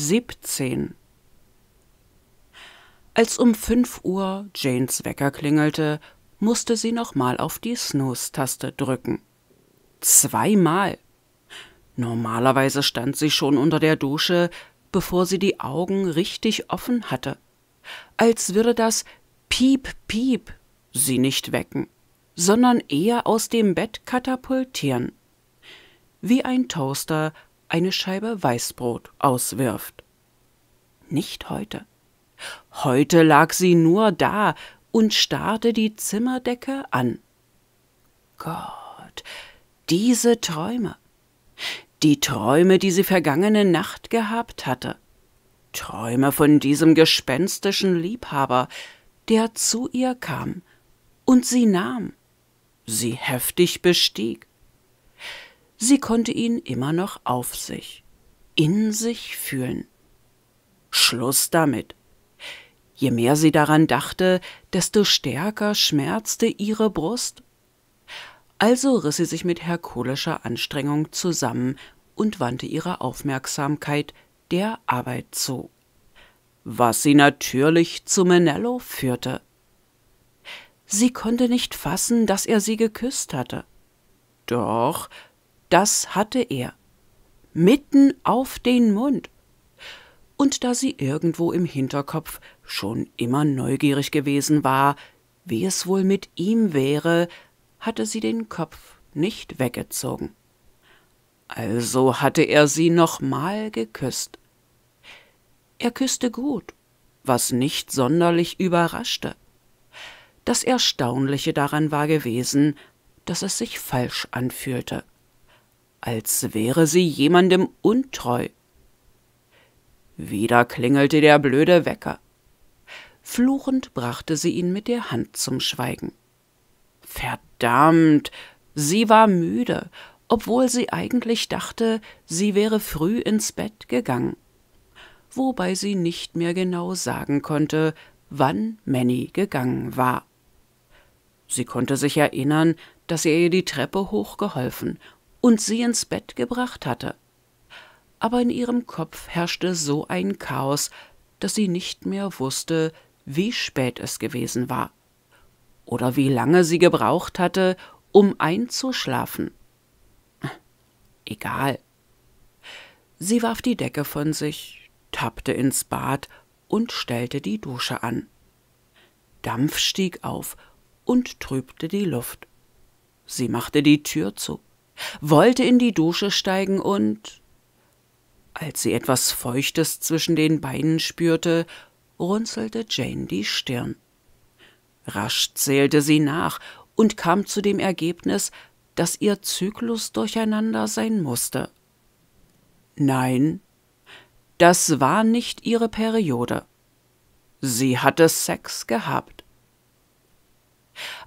17 Als um fünf Uhr Janes Wecker klingelte, musste sie nochmal auf die Snooze-Taste drücken. Zweimal. Normalerweise stand sie schon unter der Dusche, bevor sie die Augen richtig offen hatte, als würde das Piep, Piep sie nicht wecken, sondern eher aus dem Bett katapultieren, wie ein Toaster eine Scheibe Weißbrot auswirft. Nicht heute. Heute lag sie nur da und starrte die Zimmerdecke an. Gott, diese Träume. Die Träume, die sie vergangene Nacht gehabt hatte. Träume von diesem gespenstischen Liebhaber, der zu ihr kam und sie nahm, sie heftig bestieg. Sie konnte ihn immer noch auf sich, in sich fühlen. Schluss damit. Je mehr sie daran dachte, desto stärker schmerzte ihre Brust. Also riss sie sich mit herkulischer Anstrengung zusammen und wandte ihre Aufmerksamkeit der Arbeit zu, was sie natürlich zu Menello führte. Sie konnte nicht fassen, dass er sie geküsst hatte. Doch, das hatte er. Mitten auf den Mund. Und da sie irgendwo im Hinterkopf schon immer neugierig gewesen war, wie es wohl mit ihm wäre, hatte sie den Kopf nicht weggezogen. Also hatte er sie nochmal geküsst. Er küsste gut, was nicht sonderlich überraschte. Das Erstaunliche daran war gewesen, dass es sich falsch anfühlte, als wäre sie jemandem untreu. Wieder klingelte der blöde Wecker. Fluchend brachte sie ihn mit der Hand zum Schweigen. Verdammt, sie war müde obwohl sie eigentlich dachte, sie wäre früh ins Bett gegangen, wobei sie nicht mehr genau sagen konnte, wann Manny gegangen war. Sie konnte sich erinnern, dass er ihr die Treppe hochgeholfen und sie ins Bett gebracht hatte. Aber in ihrem Kopf herrschte so ein Chaos, dass sie nicht mehr wusste, wie spät es gewesen war oder wie lange sie gebraucht hatte, um einzuschlafen egal. Sie warf die Decke von sich, tappte ins Bad und stellte die Dusche an. Dampf stieg auf und trübte die Luft. Sie machte die Tür zu, wollte in die Dusche steigen und als sie etwas Feuchtes zwischen den Beinen spürte, runzelte Jane die Stirn. Rasch zählte sie nach und kam zu dem Ergebnis, dass ihr Zyklus durcheinander sein musste. Nein, das war nicht ihre Periode. Sie hatte Sex gehabt.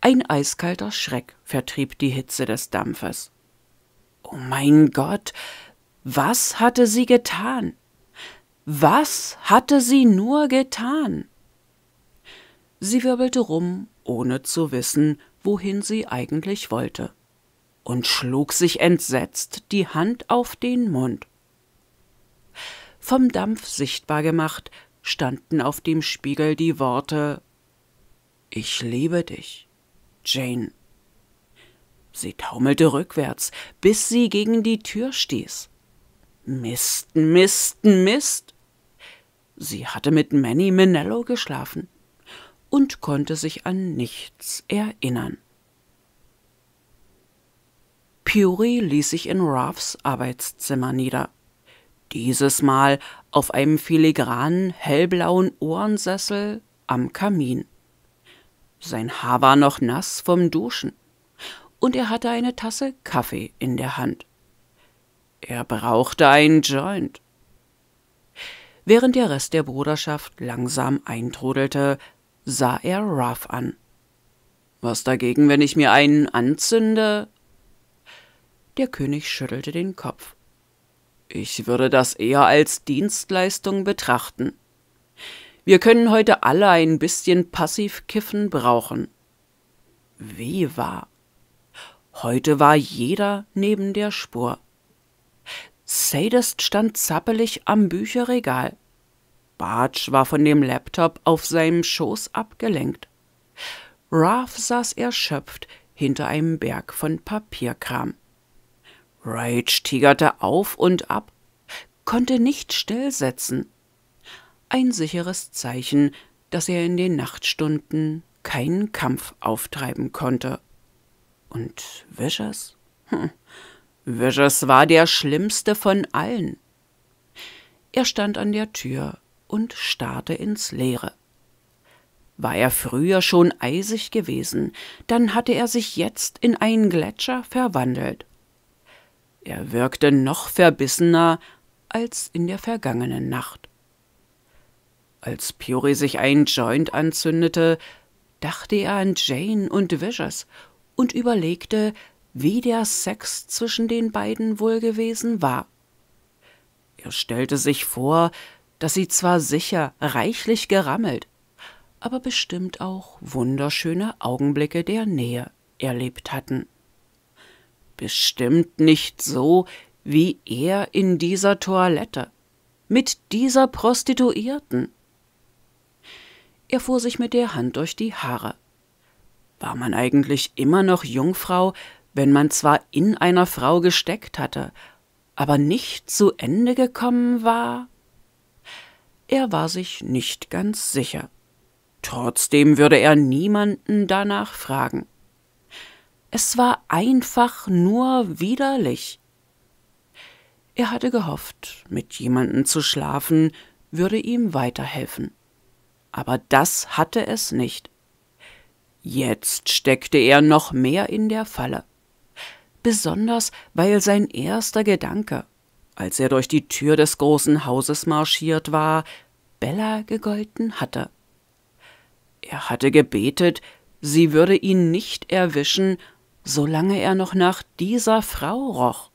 Ein eiskalter Schreck vertrieb die Hitze des Dampfes. Oh mein Gott, was hatte sie getan? Was hatte sie nur getan? Sie wirbelte rum, ohne zu wissen, wohin sie eigentlich wollte und schlug sich entsetzt die Hand auf den Mund. Vom Dampf sichtbar gemacht, standen auf dem Spiegel die Worte Ich liebe dich, Jane. Sie taumelte rückwärts, bis sie gegen die Tür stieß. Mist, Mist, Mist. Sie hatte mit Manny Minello geschlafen und konnte sich an nichts erinnern. Puri ließ sich in Ruffs Arbeitszimmer nieder. Dieses Mal auf einem filigranen, hellblauen Ohrensessel am Kamin. Sein Haar war noch nass vom Duschen und er hatte eine Tasse Kaffee in der Hand. Er brauchte einen Joint. Während der Rest der Bruderschaft langsam eintrudelte, sah er Ruff an. Was dagegen, wenn ich mir einen anzünde? Der König schüttelte den Kopf. Ich würde das eher als Dienstleistung betrachten. Wir können heute alle ein bisschen Passivkiffen brauchen. Wie wahr. Heute war jeder neben der Spur. Sadist stand zappelig am Bücherregal. Bartsch war von dem Laptop auf seinem Schoß abgelenkt. Ralph saß erschöpft hinter einem Berg von Papierkram. Rage tigerte auf und ab, konnte nicht stillsetzen. Ein sicheres Zeichen, dass er in den Nachtstunden keinen Kampf auftreiben konnte. Und Vicious? Hm. Vicious war der schlimmste von allen. Er stand an der Tür und starrte ins Leere. War er früher schon eisig gewesen, dann hatte er sich jetzt in einen Gletscher verwandelt. Er wirkte noch verbissener als in der vergangenen Nacht. Als Puri sich einen Joint anzündete, dachte er an Jane und Vicious und überlegte, wie der Sex zwischen den beiden wohl gewesen war. Er stellte sich vor, dass sie zwar sicher reichlich gerammelt, aber bestimmt auch wunderschöne Augenblicke der Nähe erlebt hatten. Bestimmt nicht so wie er in dieser Toilette, mit dieser Prostituierten. Er fuhr sich mit der Hand durch die Haare. War man eigentlich immer noch Jungfrau, wenn man zwar in einer Frau gesteckt hatte, aber nicht zu Ende gekommen war? Er war sich nicht ganz sicher. Trotzdem würde er niemanden danach fragen. Es war einfach nur widerlich. Er hatte gehofft, mit jemandem zu schlafen würde ihm weiterhelfen. Aber das hatte es nicht. Jetzt steckte er noch mehr in der Falle. Besonders weil sein erster Gedanke, als er durch die Tür des großen Hauses marschiert war, Bella gegolten hatte. Er hatte gebetet, sie würde ihn nicht erwischen, solange er noch nach dieser Frau roch.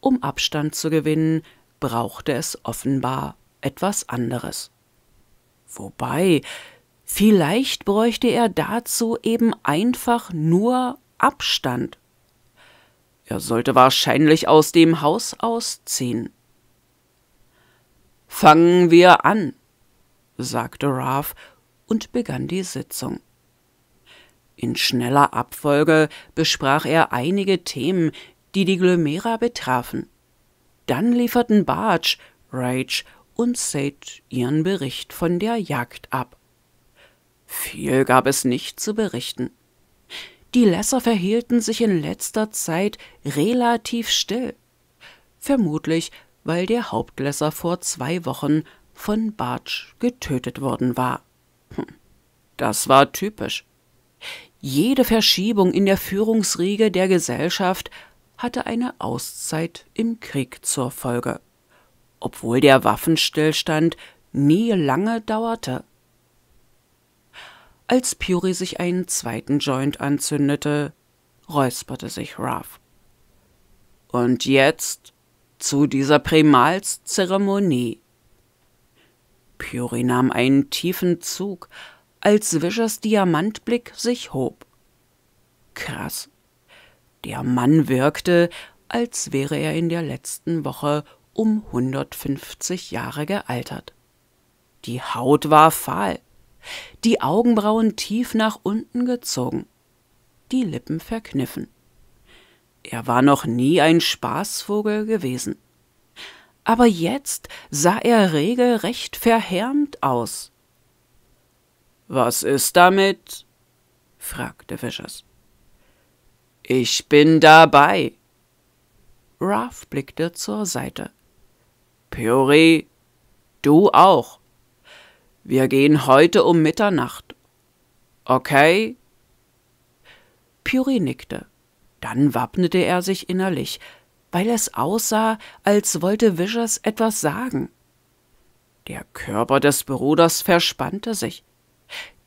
Um Abstand zu gewinnen, brauchte es offenbar etwas anderes. Wobei, vielleicht bräuchte er dazu eben einfach nur Abstand. Er sollte wahrscheinlich aus dem Haus ausziehen. Fangen wir an, sagte Ralph und begann die Sitzung. In schneller Abfolge besprach er einige Themen, die die Glomera betrafen. Dann lieferten Barge, Rage und Sage ihren Bericht von der Jagd ab. Viel gab es nicht zu berichten. Die Lesser verhielten sich in letzter Zeit relativ still. Vermutlich weil der Hauptlässer vor zwei Wochen von Bartsch getötet worden war. Hm, das war typisch. Jede Verschiebung in der Führungsriege der Gesellschaft hatte eine Auszeit im Krieg zur Folge, obwohl der Waffenstillstand nie lange dauerte. Als Puri sich einen zweiten Joint anzündete, räusperte sich Ruff. Und jetzt zu dieser Primalszeremonie. Puri nahm einen tiefen Zug, als Wischers Diamantblick sich hob. Krass. Der Mann wirkte, als wäre er in der letzten Woche um 150 Jahre gealtert. Die Haut war fahl, die Augenbrauen tief nach unten gezogen, die Lippen verkniffen. Er war noch nie ein Spaßvogel gewesen. Aber jetzt sah er regelrecht verhärmt aus. Was ist damit? fragte Fischers. Ich bin dabei. Ruff blickte zur Seite. Puri, du auch. Wir gehen heute um Mitternacht. Okay? Puri nickte. Dann wappnete er sich innerlich, weil es aussah, als wollte Vicious etwas sagen. Der Körper des Bruders verspannte sich.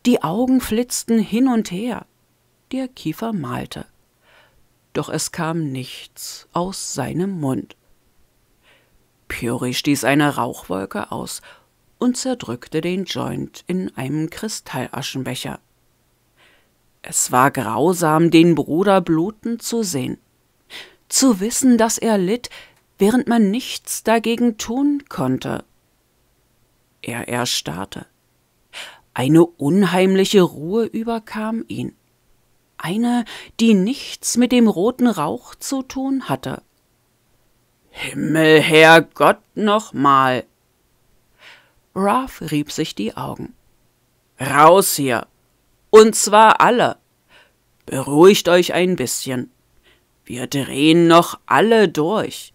Die Augen flitzten hin und her. Der Kiefer malte. Doch es kam nichts aus seinem Mund. Puri stieß eine Rauchwolke aus und zerdrückte den Joint in einem Kristallaschenbecher. Es war grausam, den Bruder bluten zu sehen. zu wissen, dass er litt, während man nichts dagegen tun konnte. Er erstarrte. Eine unheimliche Ruhe überkam ihn. Eine, die nichts mit dem roten Rauch zu tun hatte. Himmel, Herrgott, nochmal! Ralph rieb sich die Augen. Raus hier! Und zwar alle! Beruhigt euch ein bisschen. Wir drehen noch alle durch.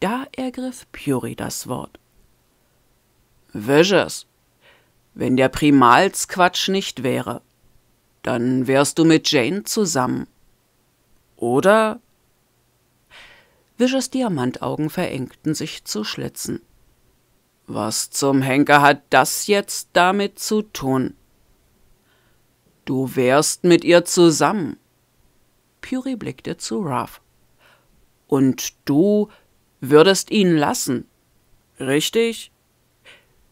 Da ergriff Puri das Wort. Vicious, wenn der Primalsquatsch nicht wäre, dann wärst du mit Jane zusammen. Oder? Vicious Diamantaugen verengten sich zu Schlitzen. Was zum Henker hat das jetzt damit zu tun? Du wärst mit ihr zusammen. Puri blickte zu Ruff. Und du würdest ihn lassen. Richtig?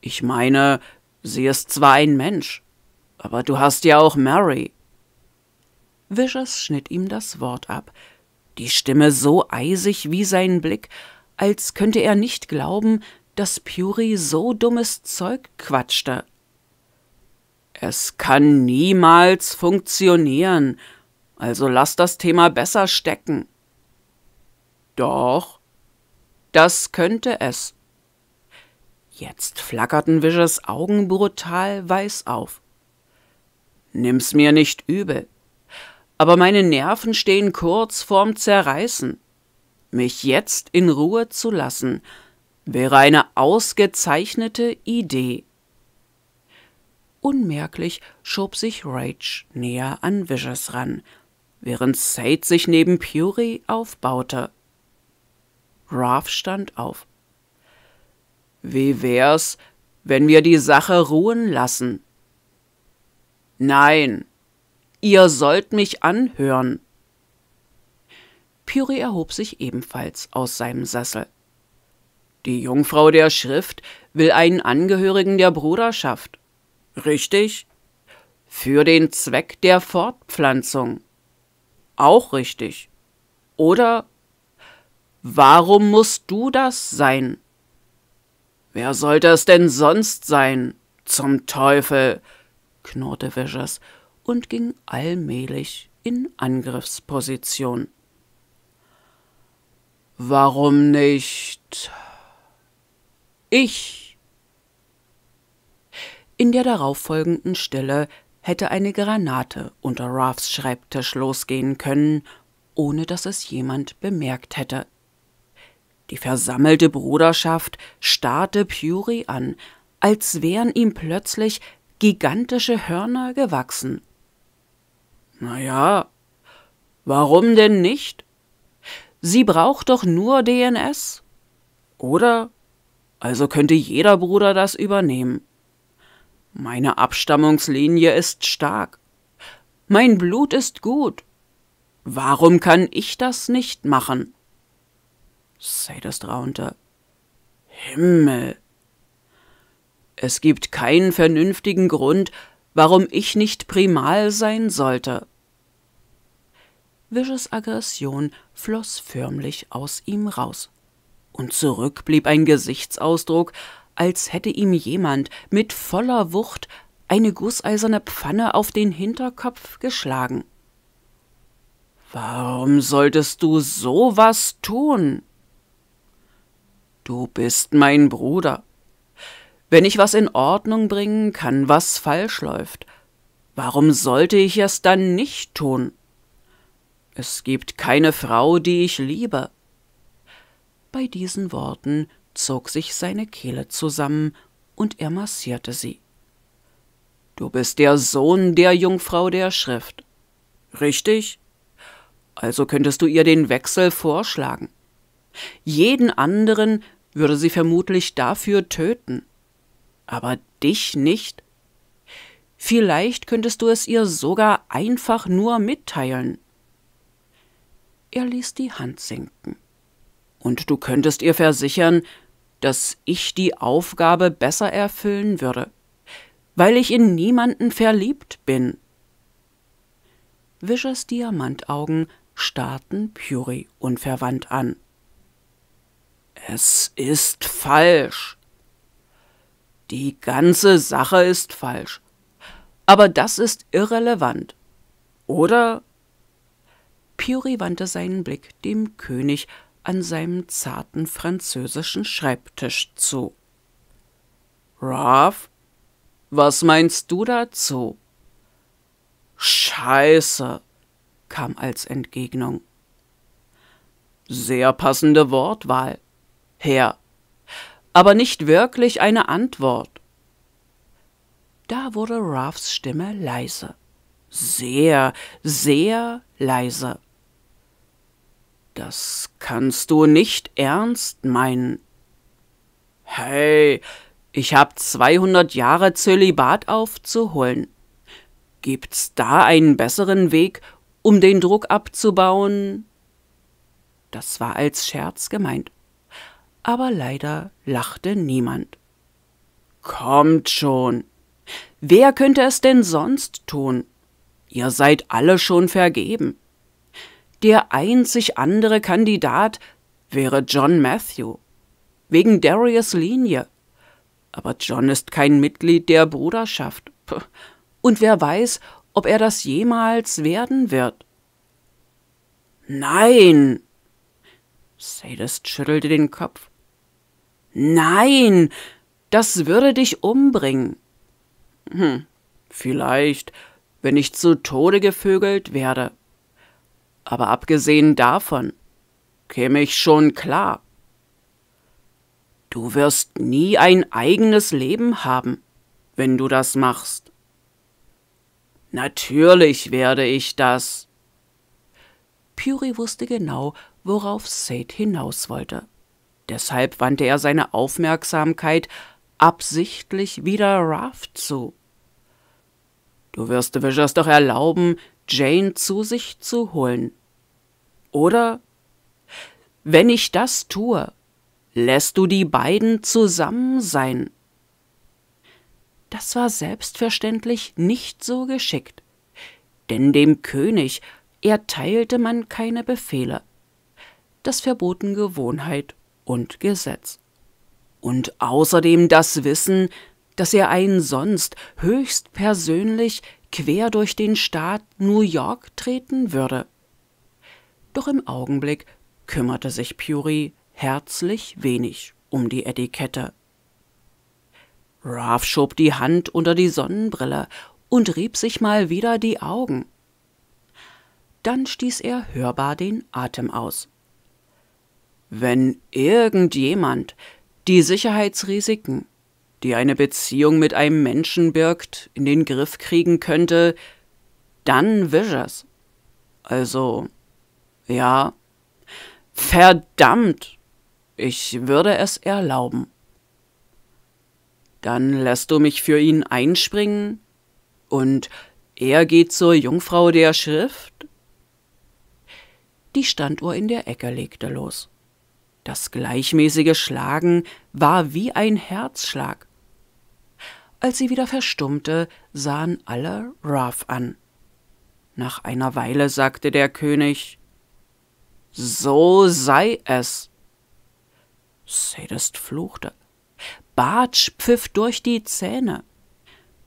Ich meine, sie ist zwar ein Mensch, aber du hast ja auch Mary. Vicious schnitt ihm das Wort ab, die Stimme so eisig wie sein Blick, als könnte er nicht glauben, dass Puri so dummes Zeug quatschte. Es kann niemals funktionieren, also lass das Thema besser stecken. Doch, das könnte es. Jetzt flackerten Wisches Augen brutal weiß auf. Nimm's mir nicht übel, aber meine Nerven stehen kurz vorm Zerreißen. Mich jetzt in Ruhe zu lassen, wäre eine ausgezeichnete Idee. Unmerklich schob sich Rage näher an Vicious ran, während Sade sich neben Puri aufbaute. Ralph stand auf. Wie wär's, wenn wir die Sache ruhen lassen? Nein, ihr sollt mich anhören. Puri erhob sich ebenfalls aus seinem Sessel. Die Jungfrau der Schrift will einen Angehörigen der Bruderschaft. Richtig? Für den Zweck der Fortpflanzung. Auch richtig. Oder warum musst du das sein? Wer sollte es denn sonst sein? Zum Teufel! knurrte Vicious und ging allmählich in Angriffsposition. Warum nicht ich? In der darauffolgenden Stille hätte eine Granate unter Ralphs Schreibtisch losgehen können, ohne dass es jemand bemerkt hätte. Die versammelte Bruderschaft starrte Puri an, als wären ihm plötzlich gigantische Hörner gewachsen. Na ja, warum denn nicht? Sie braucht doch nur DNS. Oder? Also könnte jeder Bruder das übernehmen. Meine Abstammungslinie ist stark. Mein Blut ist gut. Warum kann ich das nicht machen? Sadist raunte. Himmel. Es gibt keinen vernünftigen Grund, warum ich nicht primal sein sollte. Vicious Aggression floss förmlich aus ihm raus. Und zurück blieb ein Gesichtsausdruck, als hätte ihm jemand mit voller Wucht eine gusseiserne Pfanne auf den Hinterkopf geschlagen. Warum solltest du so was tun? Du bist mein Bruder. Wenn ich was in Ordnung bringen kann, was falsch läuft, warum sollte ich es dann nicht tun? Es gibt keine Frau, die ich liebe. Bei diesen Worten zog sich seine Kehle zusammen und er massierte sie. Du bist der Sohn der Jungfrau der Schrift. Richtig? Also könntest du ihr den Wechsel vorschlagen. Jeden anderen würde sie vermutlich dafür töten. Aber dich nicht? Vielleicht könntest du es ihr sogar einfach nur mitteilen. Er ließ die Hand sinken. Und du könntest ihr versichern, dass ich die Aufgabe besser erfüllen würde, weil ich in niemanden verliebt bin. Wischers Diamantaugen starrten Puri unverwandt an. Es ist falsch. Die ganze Sache ist falsch. Aber das ist irrelevant. Oder? Puri wandte seinen Blick dem König an seinem zarten französischen Schreibtisch zu. Ralph, was meinst du dazu? Scheiße, kam als Entgegnung. Sehr passende Wortwahl, Herr, aber nicht wirklich eine Antwort. Da wurde Ralphs Stimme leise, sehr, sehr leise. Das kannst du nicht ernst meinen. Hey, ich hab 200 Jahre Zölibat aufzuholen. Gibt's da einen besseren Weg, um den Druck abzubauen? Das war als Scherz gemeint. Aber leider lachte niemand. Kommt schon. Wer könnte es denn sonst tun? Ihr seid alle schon vergeben. Der einzig andere Kandidat wäre John Matthew. Wegen Darius Linie. Aber John ist kein Mitglied der Bruderschaft. Und wer weiß, ob er das jemals werden wird. Nein! Sadist schüttelte den Kopf. Nein, das würde dich umbringen. Hm, vielleicht, wenn ich zu Tode gevögelt werde. Aber abgesehen davon käme ich schon klar. Du wirst nie ein eigenes Leben haben, wenn du das machst. Natürlich werde ich das. Puri wusste genau, worauf Seth hinaus wollte. Deshalb wandte er seine Aufmerksamkeit absichtlich wieder Raft zu. Du wirst Vishas doch erlauben, Jane zu sich zu holen. Oder? Wenn ich das tue, lässt du die beiden zusammen sein. Das war selbstverständlich nicht so geschickt, denn dem König erteilte man keine Befehle. Das verboten Gewohnheit und Gesetz. Und außerdem das Wissen, dass er einen sonst höchst persönlich quer durch den Staat New York treten würde. Doch im Augenblick kümmerte sich Puri herzlich wenig um die Etikette. Ralph schob die Hand unter die Sonnenbrille und rieb sich mal wieder die Augen. Dann stieß er hörbar den Atem aus. Wenn irgendjemand die Sicherheitsrisiken, die eine Beziehung mit einem Menschen birgt, in den Griff kriegen könnte, dann Vicious. Also, ja, verdammt, ich würde es erlauben. Dann lässt du mich für ihn einspringen und er geht zur Jungfrau der Schrift? Die Standuhr in der Ecke legte los. Das gleichmäßige Schlagen war wie ein Herzschlag. Als sie wieder verstummte, sahen alle Ruff an. Nach einer Weile sagte der König So sei es. Sadist fluchte. Bartsch pfiff durch die Zähne.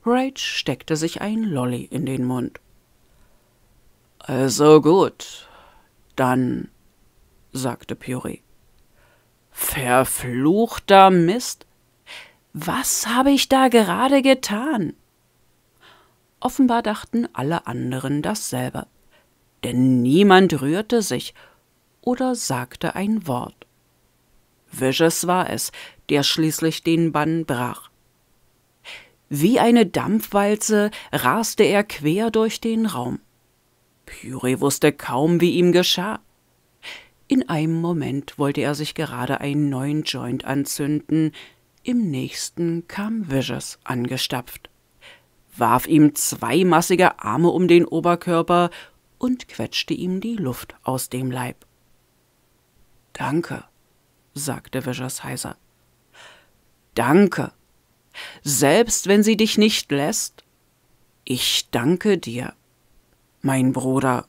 Rage steckte sich ein Lolly in den Mund. Also gut, dann, sagte Puri. Verfluchter Mist. Was habe ich da gerade getan? Offenbar dachten alle anderen dasselbe, denn niemand rührte sich oder sagte ein Wort. Vicious war es, der schließlich den Bann brach. Wie eine Dampfwalze raste er quer durch den Raum. Pyre wusste kaum, wie ihm geschah. In einem Moment wollte er sich gerade einen neuen Joint anzünden, im nächsten kam Vicious angestapft, warf ihm zwei massige Arme um den Oberkörper und quetschte ihm die Luft aus dem Leib. Danke, sagte Vicious heiser. Danke. Selbst wenn sie dich nicht lässt, ich danke dir, mein Bruder.